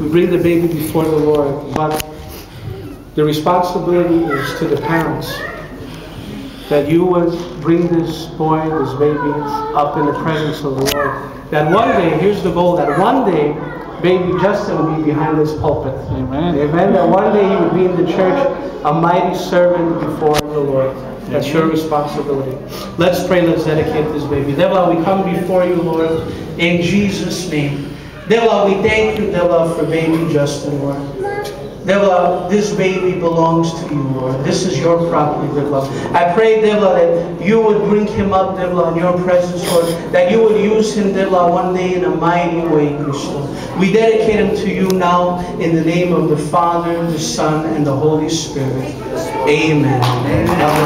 we bring the baby before the Lord, but the responsibility is to the parents that you would bring this boy, this baby, up in the presence of the Lord. That one day, here's the goal, that one day, baby Justin will be behind this pulpit. Amen. Amen. That one day he would be in the church, a mighty servant before the Lord. That's your responsibility. Let's pray, let's dedicate this baby. Devil, we come before you, Lord, in Jesus' name. Devil, we thank you, Devil, for baby Justin, Lord. Devil, this baby belongs to you, Lord. This is your property, Devil. I pray, Devil, that you would bring him up, Devil, in your presence, Lord. That you would use him, Devil, one day in a mighty way, Krishna. We dedicate him to you now in the name of the Father, the Son, and the Holy Spirit. Amen. You.